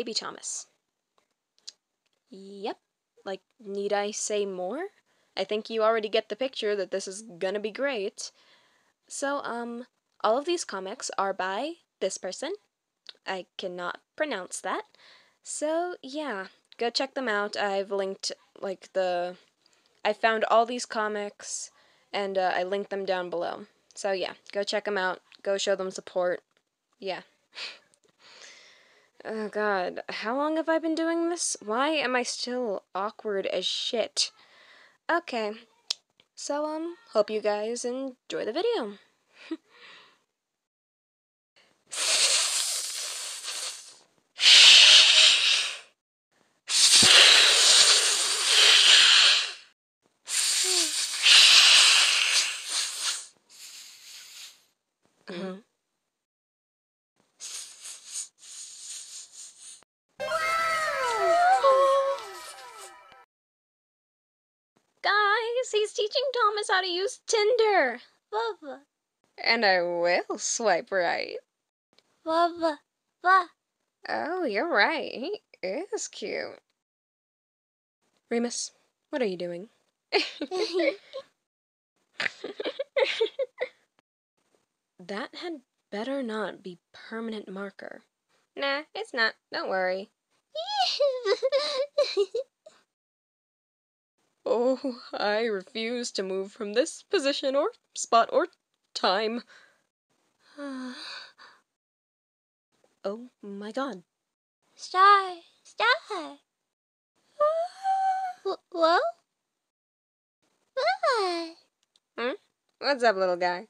baby Thomas. Yep. Like, need I say more? I think you already get the picture that this is gonna be great. So, um, all of these comics are by this person. I cannot pronounce that. So, yeah, go check them out. I've linked, like, the. I found all these comics and uh, I linked them down below. So, yeah, go check them out. Go show them support. Yeah. oh, God. How long have I been doing this? Why am I still awkward as shit? Okay. So, um, hope you guys enjoy the video. Uh-huh. Guys, he's teaching Thomas how to use Tinder. And I will swipe right. Oh, you're right. He is cute. Remus, what are you doing? that had better not be permanent marker. Nah, it's not. Don't worry. Oh, I refuse to move from this position or spot or time. oh my god. Star, star. Wh- Whoa? What? Hmm? What's up, little guy?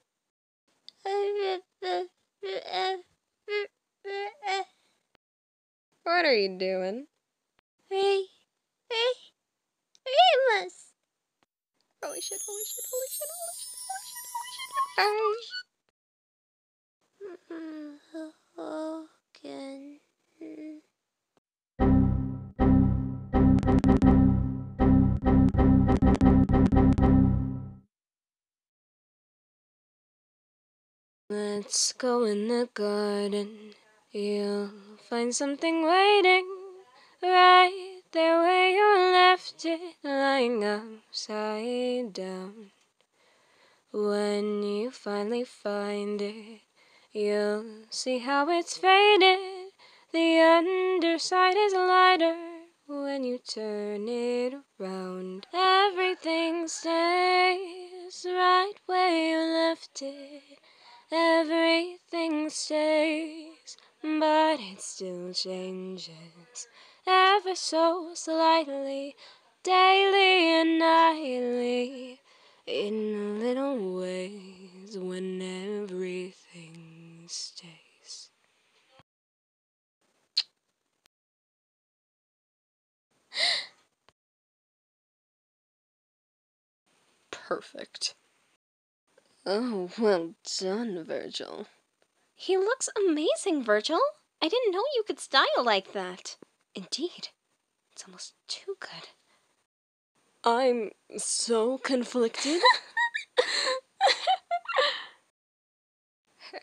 What are you doing? Hey, hey, Remus. Holy shit, holy shit, holy shit, holy shit, holy shit, holy shit. Again. Let's go in the garden. You'll find something waiting right there way you left it, lying upside down. When you finally find it, you'll see how it's faded. The underside is lighter when you turn it around. Everything stays right where you left it. Everything stays, but it still changes ever so slightly, daily and nightly, in little ways when everything stays. Perfect. Oh, well done, Virgil. He looks amazing, Virgil. I didn't know you could style like that. Indeed, it's almost too good. I'm so conflicted.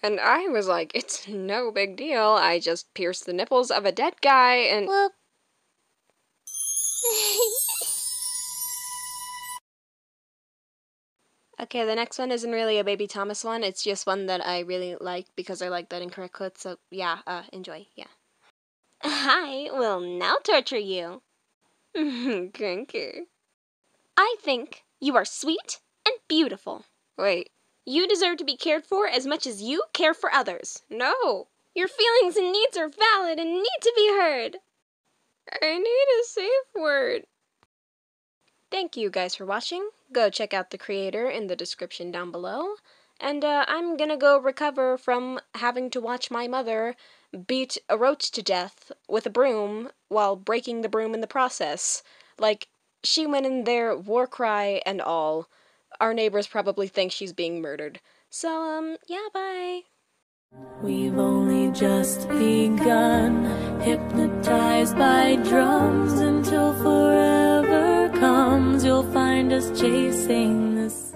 and I was like, it's no big deal. I just pierced the nipples of a dead guy and. Okay, the next one isn't really a Baby Thomas one. It's just one that I really like because I like that incorrect quote. So yeah, uh, enjoy. Yeah. I will now torture you. Cranky. I think you are sweet and beautiful. Wait. You deserve to be cared for as much as you care for others. No. Your feelings and needs are valid and need to be heard. I need a safe word. Thank you guys for watching. Go check out the creator in the description down below. And uh, I'm gonna go recover from having to watch my mother beat a roach to death with a broom while breaking the broom in the process. Like, she went in there, war cry and all. Our neighbors probably think she's being murdered. So, um, yeah, bye. We've only just begun, hypnotized by drums until forever comes. You'll find us chasing the.